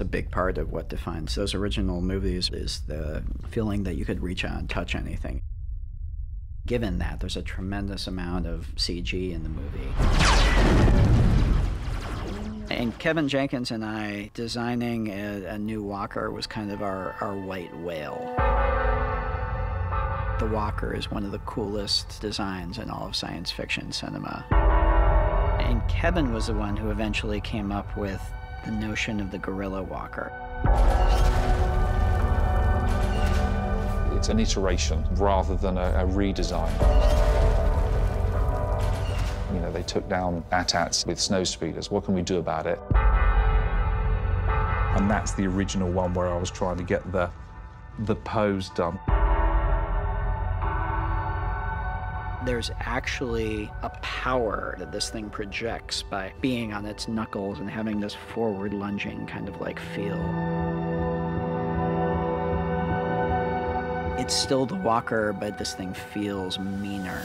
a big part of what defines those original movies is the feeling that you could reach out and touch anything. Given that, there's a tremendous amount of CG in the movie. And Kevin Jenkins and I designing a, a new walker was kind of our, our white whale. The walker is one of the coolest designs in all of science fiction cinema. And Kevin was the one who eventually came up with the notion of the gorilla walker. It's an iteration rather than a, a redesign. You know, they took down AT-ATs with snow speeders. What can we do about it? And that's the original one where I was trying to get the, the pose done. There's actually a power that this thing projects by being on its knuckles and having this forward lunging kind of like feel. It's still the walker, but this thing feels meaner.